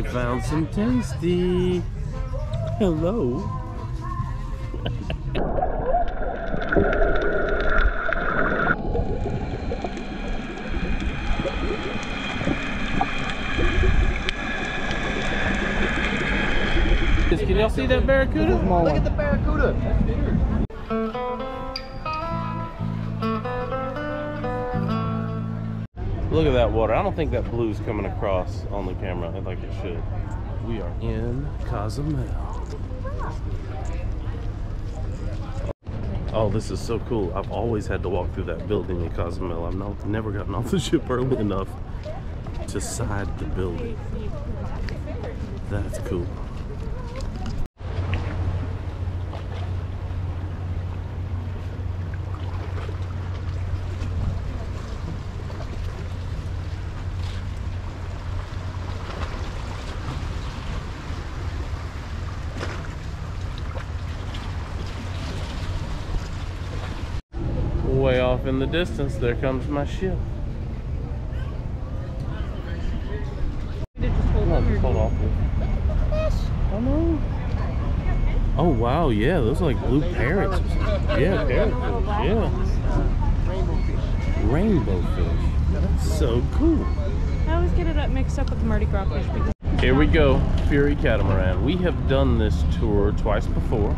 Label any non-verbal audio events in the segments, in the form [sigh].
They found some tasty. Hello. Can y'all see that barracuda? Look at the barracuda. Look at that water. I don't think that blue's coming across on the camera like it should. We are in Cozumel. Oh, this is so cool. I've always had to walk through that building in Cozumel. I've no, never gotten [laughs] off the ship early enough to side the building. That's cool. Way off in the distance, there comes my ship. No, just hold off. Oh no. Oh wow, yeah, those are like blue parrots. Yeah, parrotfish. Yeah. Rainbow fish. Rainbow fish. That's so cool. I always get it up mixed up with the Mardi Gras fish Here we go, Fury Catamaran. We have done this tour twice before,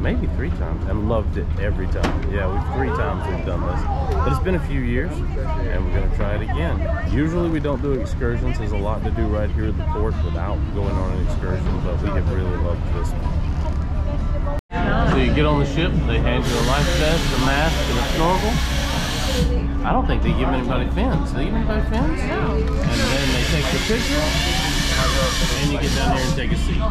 maybe three times, and loved it every time. Yeah, we've three times we've done this. But it's been a few years, and we're gonna try it again. Usually we don't do excursions. There's a lot to do right here at the port without going on an excursion, but we have really loved this one. So you get on the ship, they hand you a life vest, a mask, and a snorkel. I don't think they give anybody fins. Do they give anybody fins? No. And then they take the picture, and you get down here and take a seat.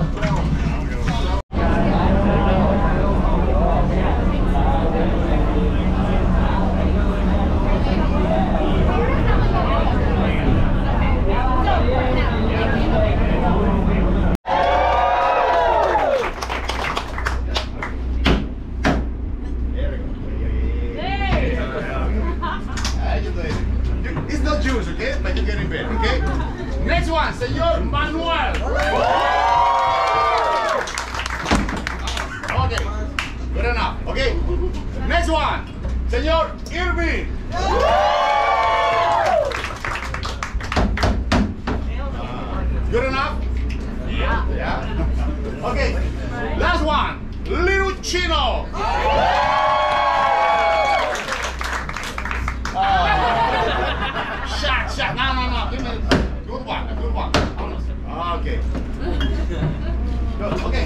It's not juice, okay? But you get in bed, okay? Next one, Senor Manuel. Okay, good enough. Okay, next one, Senor Irving. Good enough? Yeah. Yeah. Okay, last one, Little Chino. Shot, shot. No, no, no. Give me good one, a good one. Honest. Okay. Good.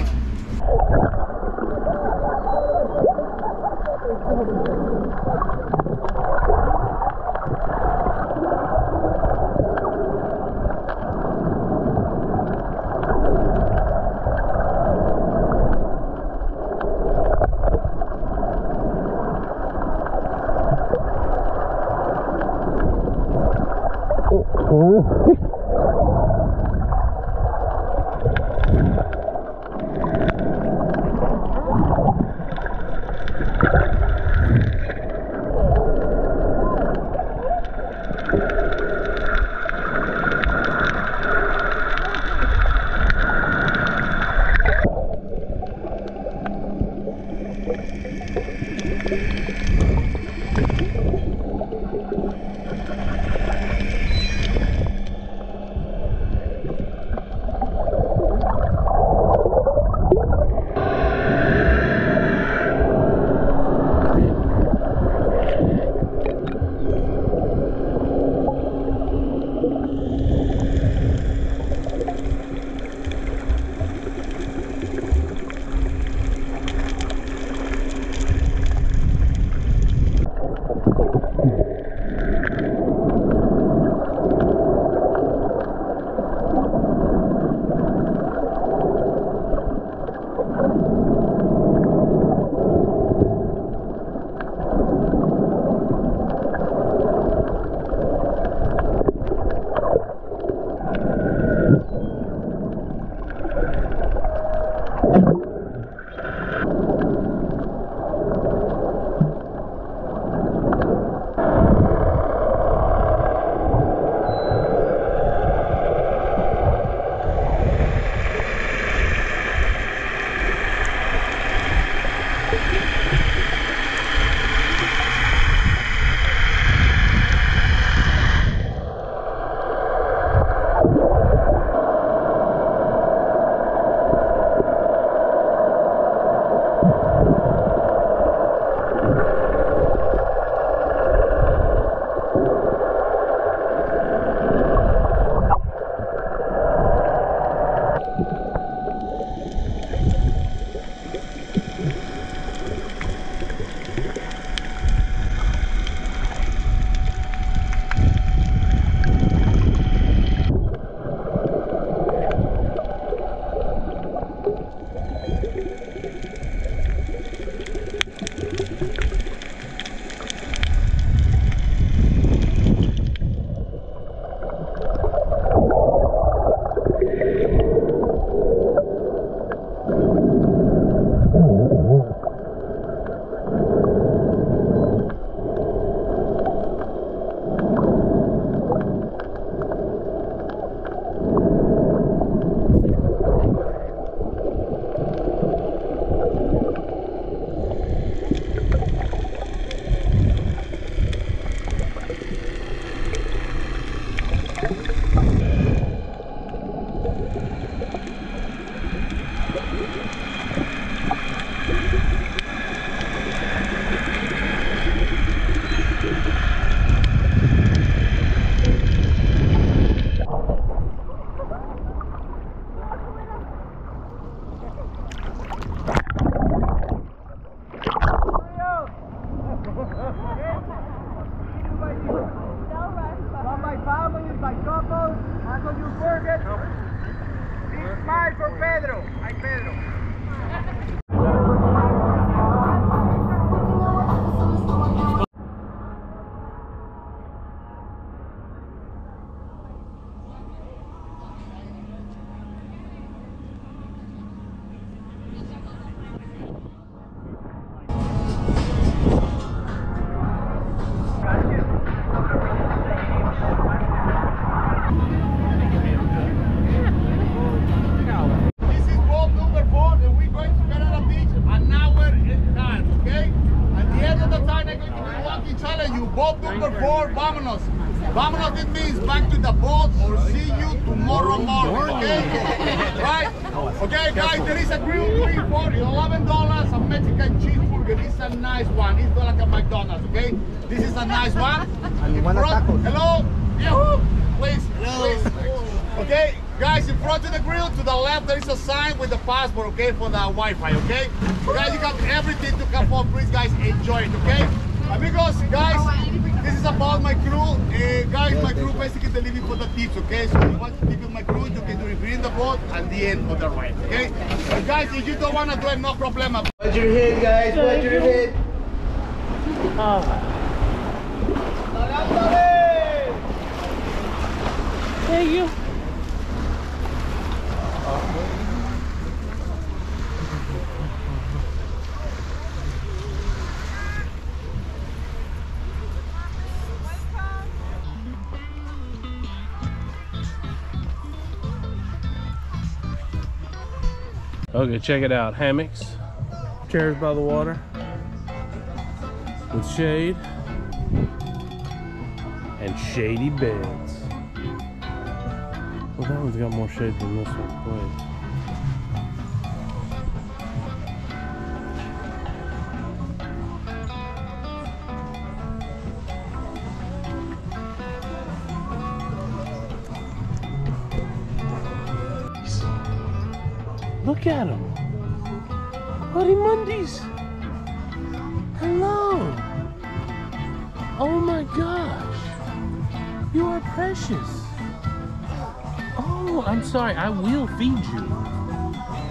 You, number four, vámonos. Vámonos, it means back to the boat or see you tomorrow morning, okay? right? Okay, guys, there is a grill three for $11, a Mexican cheeseburger. This is a nice one. It's not like a McDonald's, okay? This is a nice one. In front- Hello? Yahoo! Please, please. Okay, guys, in front of the grill, to the left, there is a sign with the password, okay, for the Wi-Fi, okay? Guys, you got everything to come for. Please, guys, enjoy it, okay? Amigos, guys, this is about my crew. Uh, guys, my crew basically they living for the tips, okay? So if you want to tip with my crew, you can do it in the boat and the end of the ride, okay? But guys, if you don't want to do it, no problem. Watch your head, guys. Watch your head. Thank you. Okay, check it out. Hammocks, chairs by the water with shade and shady beds. Well, that one's got more shade than this one. Wait. Look at him. Buddy Mondays. Hello. Oh my gosh. You are precious. Oh, I'm sorry. I will feed you.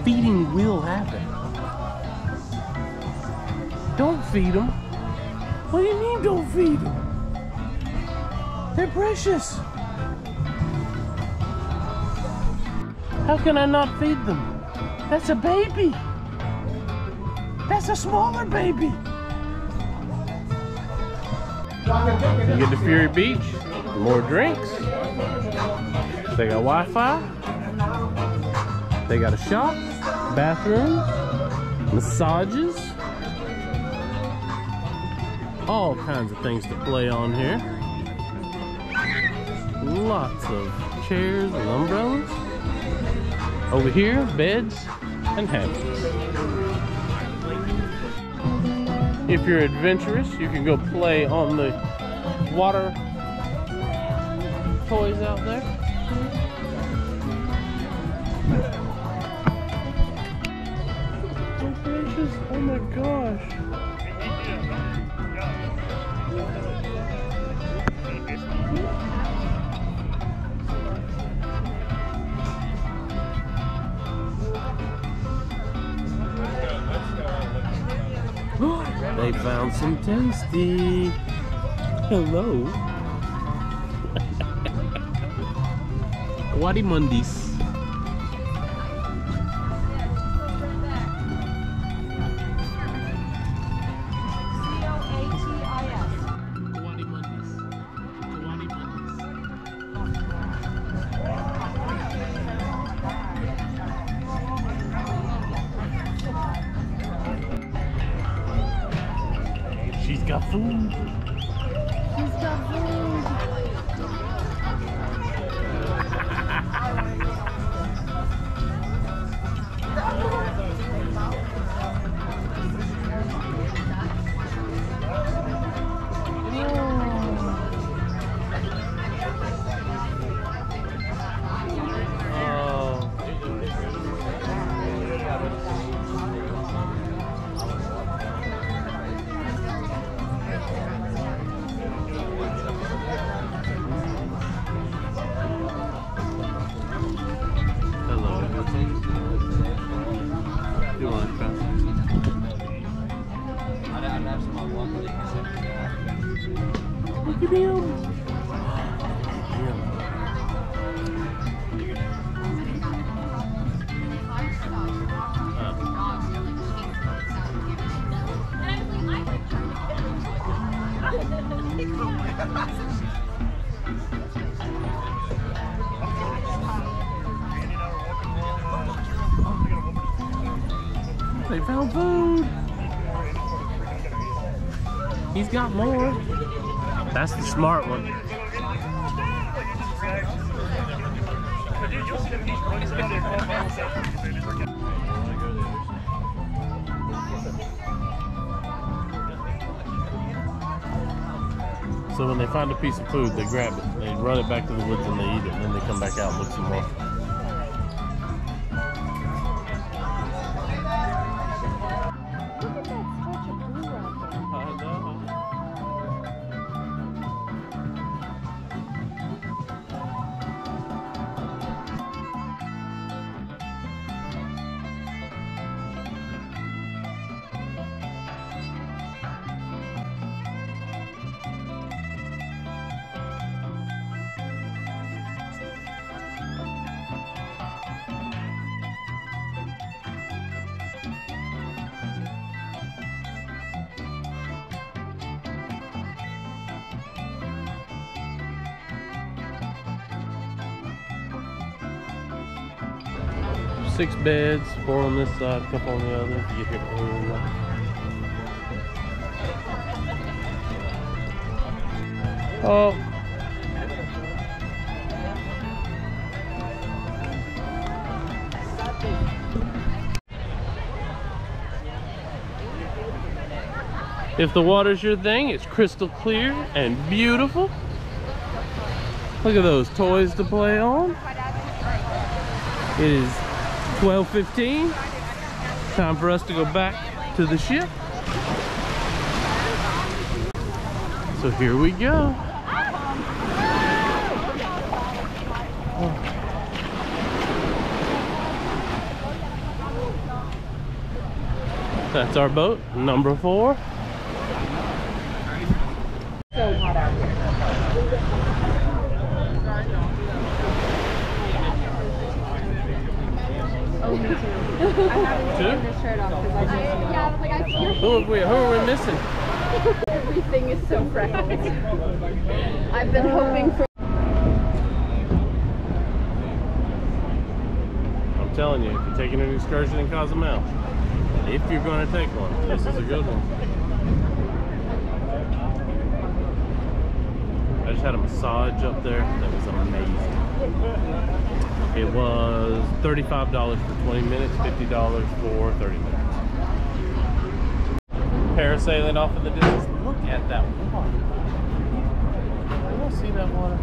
Feeding will happen. Don't feed them. What do you mean don't feed them? They're precious. How can I not feed them? That's a baby. That's a smaller baby. You get to Fury Beach, more drinks. They got Wi-Fi. They got a shop, bathroom, massages. All kinds of things to play on here. Lots of chairs and umbrellas. Over here, beds and. If you're adventurous, you can go play on the water toys out there. Oh my gosh. They found some tasty. Hello. [laughs] Wadi got food. She's got food. No food. He's got more. That's the smart one. So when they find a piece of food, they grab it, they run it back to the woods and they eat it, and then they come back out and look some more. Six beds, four on this side, a couple on the other. You. Oh. If the water's your thing, it's crystal clear and beautiful. Look at those toys to play on. It is 12.15. Time for us to go back to the ship. So here we go. That's our boat, number four. Two? shirt off because I yeah, like I see Who are we, who are we missing? everything is so freckled. I've been hoping for I'm telling you, if you're taking an excursion in Cozumel, if you're going to take one, this is a good one. I just had a massage up there that was amazing. It was $35 for 20 minutes, $50 for 30 minutes. Parasailing off in the distance. Look at that water. Want to see that water?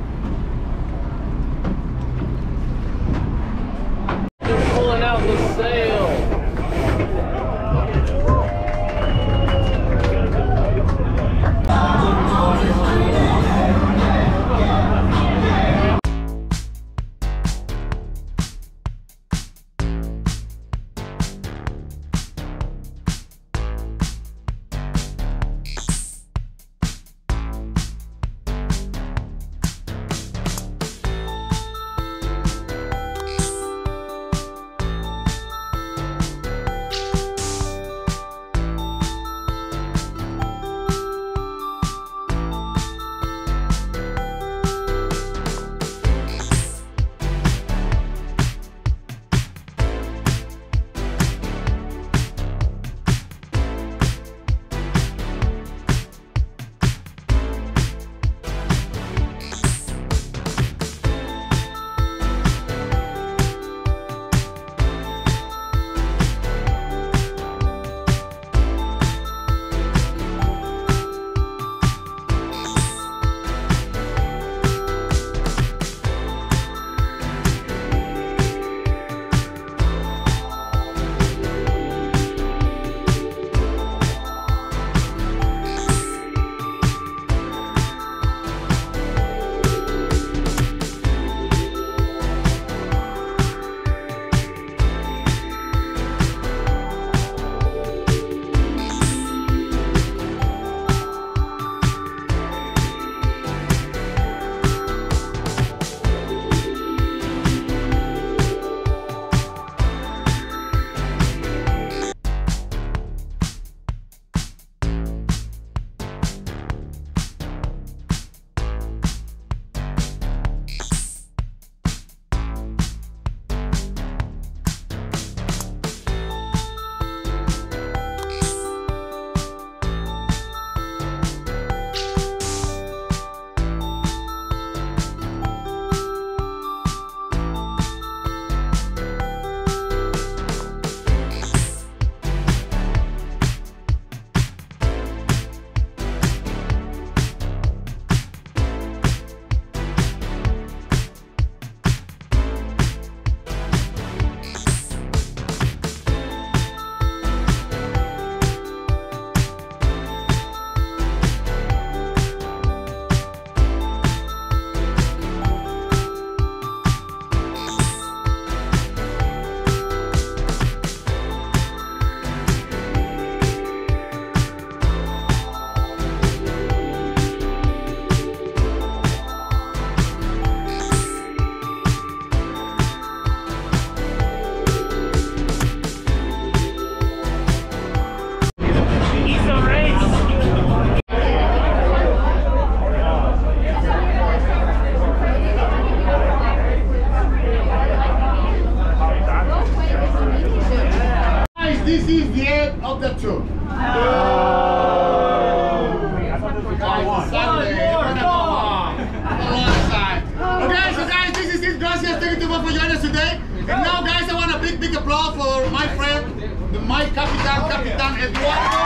My Capitan, Capitan Eduardo.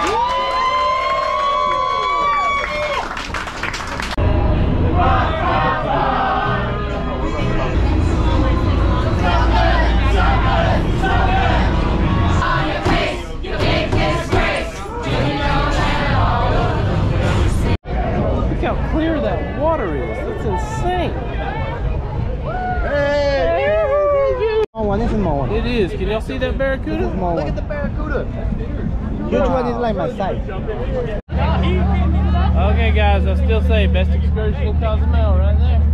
Look how clear that water is. That's insane. Small one, this is small one. It is. Can y'all see that barracuda? Small one. At the barracuda. Huge one is like my size. Okay, guys, I still say best excursion in Cozumel right there.